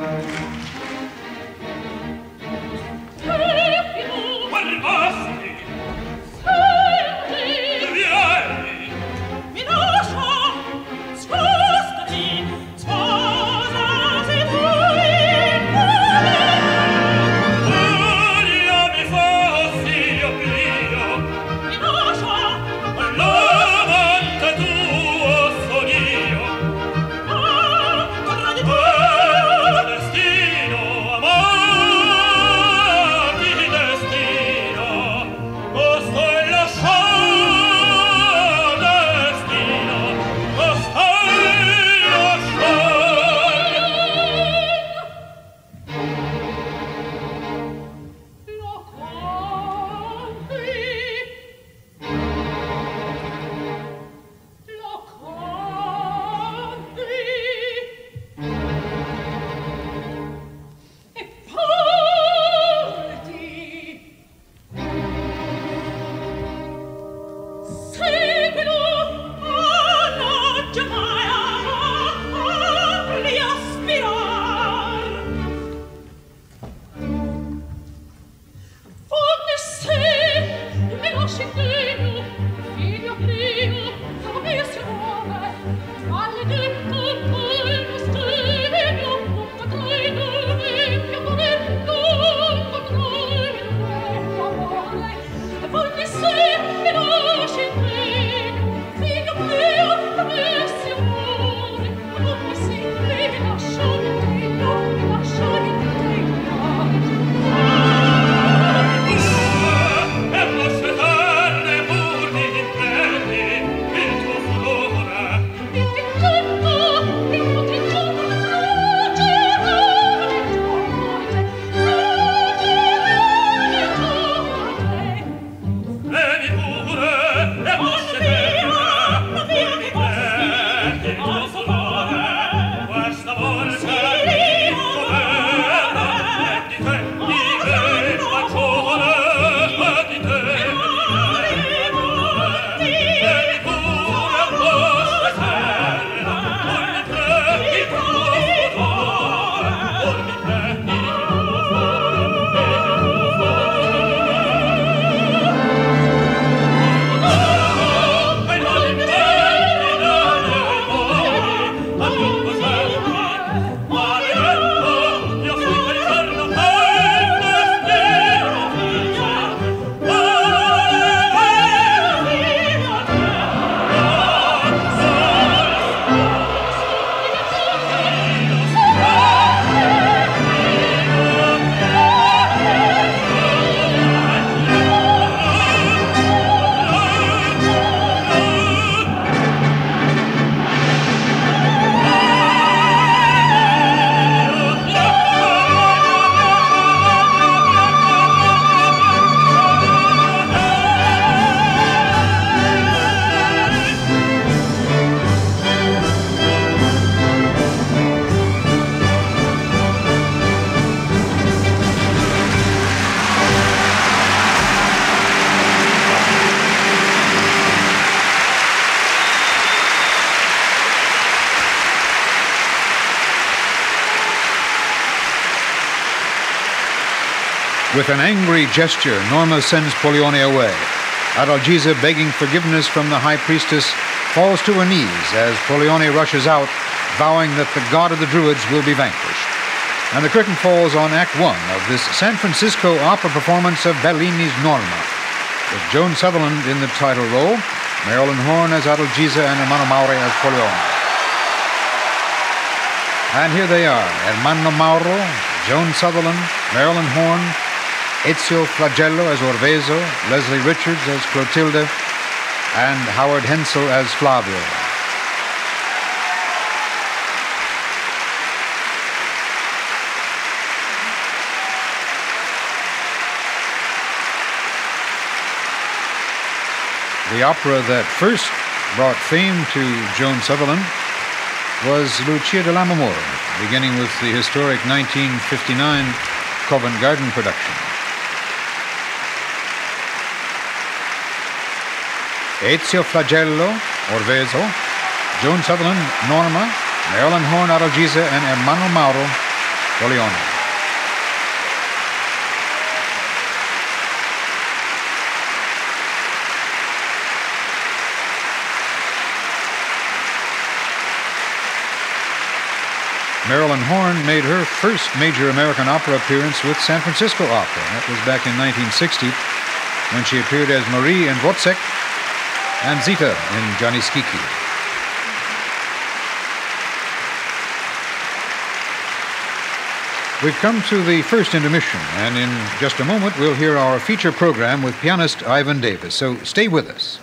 Música Hollywood. With an angry gesture, Norma sends Pollione away. Adalgisa, begging forgiveness from the high priestess, falls to her knees as Pollione rushes out, vowing that the god of the Druids will be vanquished. And the curtain falls on Act One of this San Francisco opera performance of Bellini's Norma, with Joan Sutherland in the title role, Marilyn Horne as Adalgisa, and Ermanno Mauro as Pollione. And here they are Ermanno Mauro, Joan Sutherland, Marilyn Horne, Ezio Flagello as Oroveso, Leslie Richards as Clotilde, and Howard Hensel as Flavio. The opera that first brought fame to Joan Sutherland was Lucia di Lammermoor, beginning with the historic 1959 Covent Garden production. Ezio Flagello, Oroveso, Joan Sutherland, Norma, Marilyn Horne, Adalgisa, and Ermanno Mauro Pollione. Marilyn Horne made her first major American opera appearance with San Francisco Opera. That was back in 1960 when she appeared as Marie in Wozzeck and Zita in Gianni Schicchi. We've come to the first intermission, and in just a moment we'll hear our feature program with pianist Ivan Davis. So stay with us.